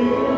you.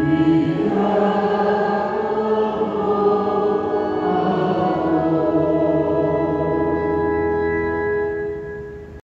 Amen.